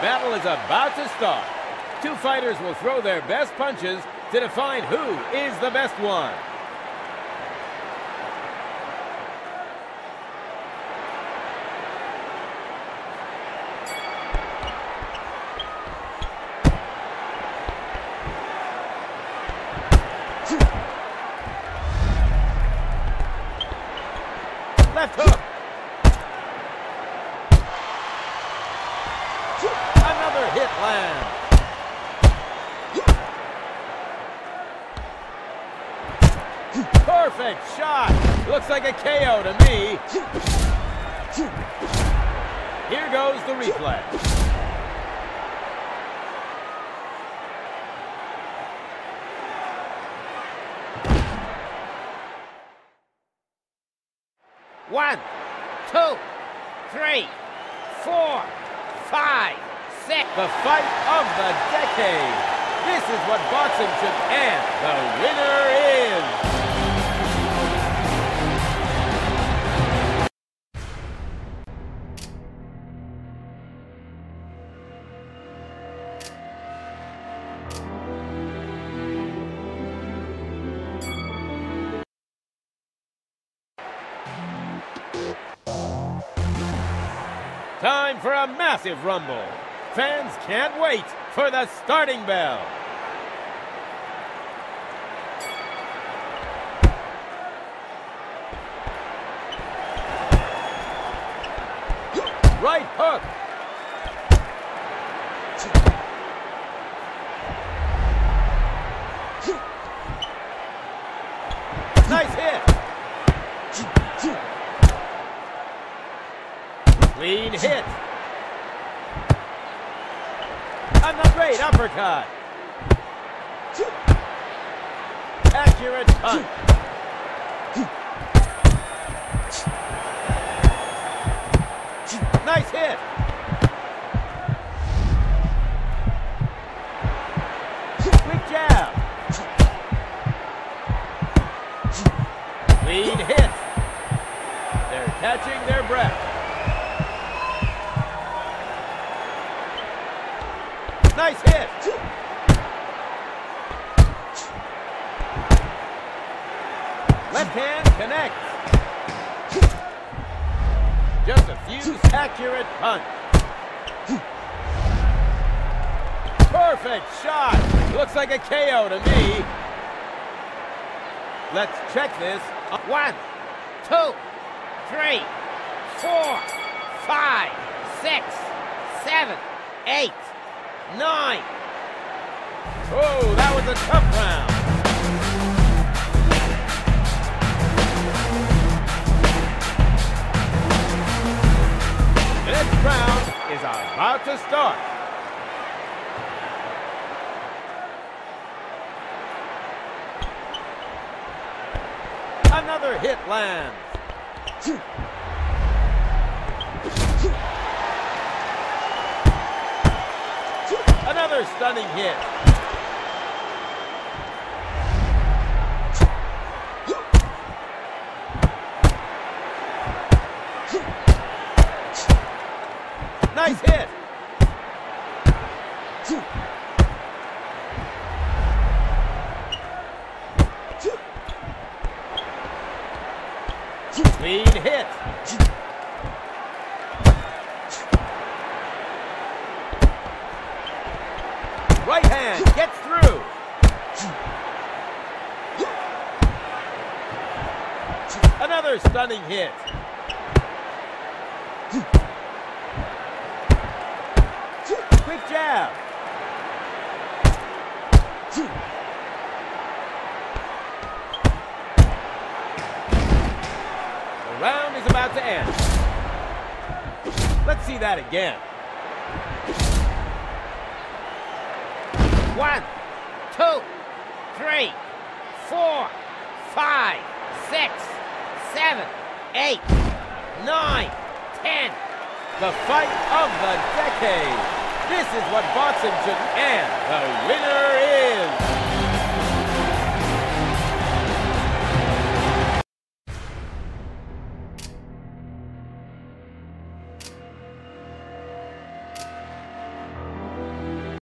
battle is about to start. Two fighters will throw their best punches to define who is the best one. Left hook. Perfect shot. Looks like a KO to me. Here goes the replay. One, two, three, four, five, six. The fight of the decade. This is what boxing should end. The winner is... Time for a massive rumble. Fans can't wait for the starting bell. Right hook. Nice hit. Clean hit. Another great uppercut. Accurate punch. Nice hit. Quick jab. Clean hit. They're catching their breath. Nice hit. Left hand connects. Just a few accurate punch. Perfect shot. Looks like a KO to me. Let's check this. One, two, three, four, five, six, seven, eight, nine. Oh, that was a tough round. This round is about to start. Another hit lands. Another stunning hit. Nice hit. Clean hit. Right hand gets through. Another stunning hit. Quick jab. The round is about to end. Let's see that again. One, two, three, four, five, six, seven, eight, nine, ten. The fight of the decade. This is what boxing should end. The winner is